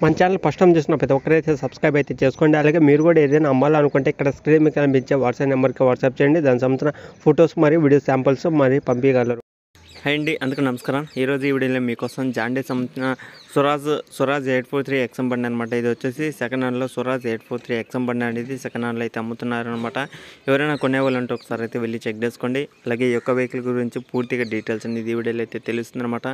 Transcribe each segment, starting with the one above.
మన channel first time చూసిన ప్రతి ఒక్కరైతే సబ్స్క్రైబ్ అయితే చేసుకోండి. అలాగే మీరు కూడా ఏదైనా అమ్మాలనుకుంటే ఇక్కడ స్క్రీన్ మీద కనిపించే వాట్సాప్ నెంబర్కి వాట్సాప్ చేయండి. దానికి సంబంధించిన ఫొటోస్ మరియు వీడియో శాంపుల్స్ మరి పంపించగలరు. హై అండి అందుకు నమస్కారం. ఈరోజు ఈ వీడియోలో మీకోసం జాండీ సంబంధించిన Swaraj Swaraj eight four three XM బండి అనమాట ఇది వచ్చేసి సెకండ్ హ్యాండ్లో Swaraj eight four three XM బండి అనేది సెకండ్ హ్యాండ్లో అయితే అమ్ముతున్నారు అనమాట ఎవరైనా కొనేవాళ్ళంటే ఒకసారి అయితే వెళ్ళి చెక్ చేసుకోండి. అలాగే ఈ యొక్క వెహికల్ గురించి పూర్తిగా డీటెయిల్స్ అనేది ఈ వీడియోలో అయితే తెలుస్తుంది అనమాట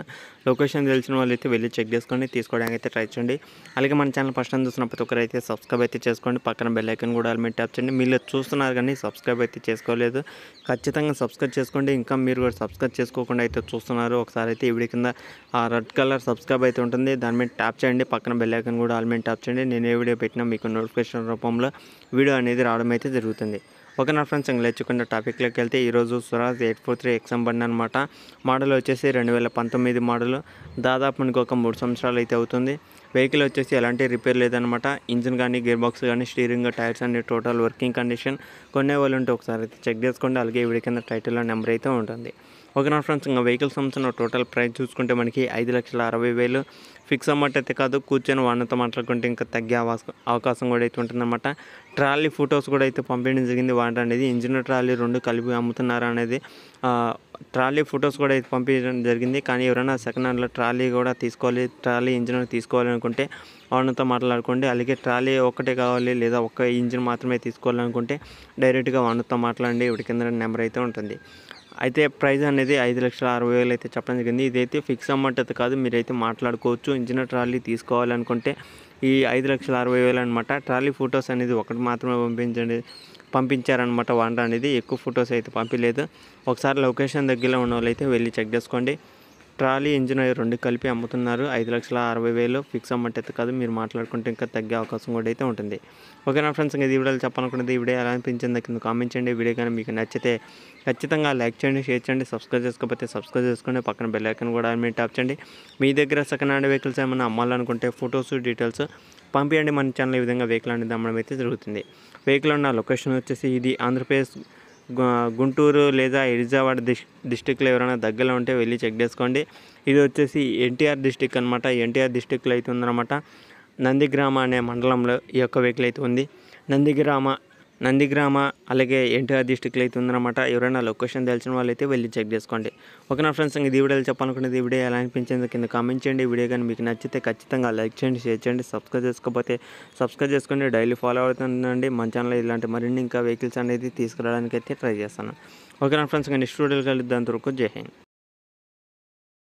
లొకేషన్ తెలిసిన వాళ్ళు అయితే వెళ్ళి చెక్ చేసుకోండి. తీసుకోవడానికి అయితే ట్రై చేయండి. అలాగే మన ఛానల్ ఫస్ట్ టైం చూసిన ప్రతి ఒక్కరు అయితే సబ్స్క్రైబ్ అయితే చేసుకోండి. పక్కన బెల్ ఐకన్ కూడా మీరు ట్యాప్ చేయండి. మీరు చూస్తున్నారు కానీ సబ్స్క్రైబ్ అయితే చేసుకోలేదు. ఖచ్చితంగా సబ్స్క్రైబ్ చేసుకోండి. ఇంకా మీరు కూడా సబ్స్క్రైబ్ చేసుకోకుండా అయితే చూస్తున్నారు. ఒకసారి అయితే ఈ వీడియో కింద ఆ రెడ్ కలర్ సబ్స్క్రైబ్ అయితే ఉంటుంది. దాని మీద ట్యాప్ చేయండి పక్కన బెల్ ఐకన్ కూడా ఆల్ మీద ట్యాప్ చేయండి. నేను ఏ వీడియో పెట్టినా మీకు నోటిఫికేషన్ రూపంలో వీడియో అనేది రావడం అయితే జరుగుతుంది. ఓకే నా ఫ్రెండ్స్ ఇంకా లేచుకున్న టాపిక్లోకి వెళ్తే ఈరోజు Swaraj eight four three XM బండి అనమాట మోడల్ వచ్చేసి రెండు వేల పంతొమ్మిది మోడల్. దాదాపు మనకు ఒక మూడు సంవత్సరాలు అయితే అవుతుంది. వెహికల్ వచ్చేసి ఎలాంటి రిపేర్ లేదనమాట. ఇంజిన్ కానీ గేర్ బాక్స్ కానీ స్టీరింగ్ టైర్స్ అన్ని టోటల్ వర్కింగ్ కండిషన్ కొనే వాళ్ళు ఉంటే ఒకసారి అయితే చెక్ చేసుకోండి. అలాగే వీడి కింద టైటిల్లో నెంబర్ అయితే ఉంటుంది. ఓకే నా ఫ్రెండ్స్ ఇంకా వెహికల్ సంబంధించిన టోటల్ ప్రైస్ చూసుకుంటే మనకి ఐదు లక్షల అరవై వేలు. ఫిక్స్ అమౌంట్ అయితే కాదు కూర్చొని వాళ్ళతో మాట్లాడుకుంటే ఇంకా తగ్గే అవకాశం అవకాశం కూడా అయితే ఉంటుందన్నమాట. ట్రాలీ ఫొటోస్ కూడా అయితే పంపించడం జరిగింది వాటి అనేది. ఇంజిన్ ట్రాలీ రెండు కలిపి అమ్ముతున్నారు అనేది. ట్రాలీ ఫొటోస్ కూడా అయితే పంపించడం జరిగింది. కానీ ఎవరైనా సెకండ్ హ్యాండ్లో ట్రాలీ కూడా తీసుకోవాలి ట్రాలీ ఇంజిన్ తీసుకోవాలనుకుంటే అనుకుంటే మాట్లాడుకోండి. అలాగే ట్రాలీ ఒక్కటే కావాలి లేదా ఒక్క ఇంజిన్ మాత్రమే తీసుకోవాలనుకుంటే డైరెక్ట్గా వాళ్ళతో మాట్లాడండి. ఇవి కింద నెంబర్ అయితే ఉంటుంది. అయితే ప్రైస్ అనేది ఐదు లక్షల అరవై వేలు అయితే చెప్పడం జరిగింది. ఇదైతే ఫిక్స్ అమౌంట్ అయితే కాదు మీరైతే మాట్లాడుకోవచ్చు. ఇంజిన్ ట్రాలీ తీసుకోవాలనుకుంటే ఈ ఐదు లక్షల అరవై వేలు అనమాట ట్రాలీ ఫొటోస్ అనేది ఒకటి మాత్రమే పంపించండి పంపించారనమాట వంట అనేది. ఎక్కువ ఫొటోస్ అయితే పంపించలేదు ఒకసారి లొకేషన్ దగ్గరలో ఉన్న వాళ్ళైతే వెళ్ళి చెక్ చేసుకోండి. ట్రాలీ ఇంజిన్ రెండు కలిపి అమ్ముతున్నారు. ఐదు లక్షల అరవై వేలు ఫిక్స్ అమౌంట్ అయితే కాదు మీరు మాట్లాడుకుంటే ఇంకా తగ్గే అవకాశం కూడా అయితే ఉంటుంది. ఓకే నా ఫ్రెండ్స్ ఇంకా ఈ వీడియోలు చెప్పాలనుకున్నది ఈ వీడియో ఎలా అనిపించింది కింద కామెంట్ చేయండి. వీడియో కానీ మీకు నచ్చితే ఖచ్చితంగా లైక్ చేయండి షేర్ చేయండి సబ్స్క్రైబ్ చేసుకోకపోతే సబ్స్క్రైబ్ చేసుకోండి పక్కన బెల్ ఐకన్ కూడా మీరు ట్యాప్ చేయండి. మీ దగ్గర సెకండ్ హ్యాండ్ వెహికల్స్ ఏమైనా అమ్మాలనుకుంటే ఫొటోస్ డీటెయిల్స్ పంపించండి మన ఛానల్ ఈ విధంగా వెహికల్ అనేది అమ్మడం అయితే జరుగుతుంది. వెహికల్ ఉన్న లొకేషన్ వచ్చేసి ఇది ఆంధ్రప్రదేశ్ గుంటూరు లేదా ఇరిజావాడ డిస్ డిస్టిక్లో ఎవరైనా దగ్గరలో ఉంటే వెళ్ళి చెక్ చేసుకోండి. ఇది వచ్చేసి ఎన్టీఆర్ డిస్టిక్ అనమాట ఎన్టీఆర్ డిస్టిక్లో అయితే ఉందన్నమాట. నందిగ్రామ అనే మండలంలో ఈ యొక్క వెహికల్ అయితే ఉంది. నందిగ్రామ నందిగ్రామ అలాగే ఎన్టీఆర్ డిస్టిక్లో అయితే ఉందన్నమాట. ఎవరైనా లొకేషన్ తెలిసిన వాళ్ళైతే వెళ్ళి చెక్ చేసుకోండి. ఓకే నా ఫ్రెండ్స్ ఇంక ఈ వీడియోలు చెప్పాలనుకున్నది ఈ వీడియో ఎలా అనిపించింది కింద కామెంట్ చేయండి. ఈ వీడియో కానీ మీకు నచ్చితే ఖచ్చితంగా లైక్ చేయండి షేర్ చేయండి సబ్స్క్రైబ్ చేసుకోకపోతే సబ్స్క్రైబ్ చేసుకోండి డైలీ ఫాలో అవుతుందండి మన ఛానల్ ఇలాంటి మరిన్ని ఇంకా వెహికల్స్ అనేది తీసుకురావడానికి అయితే ట్రై చేస్తాను. ఓకే నా ఫ్రెండ్స్ ఇంకా నెక్స్ట్ వీడియోలు కలుద్దాం అంతవరకు జై హింద్.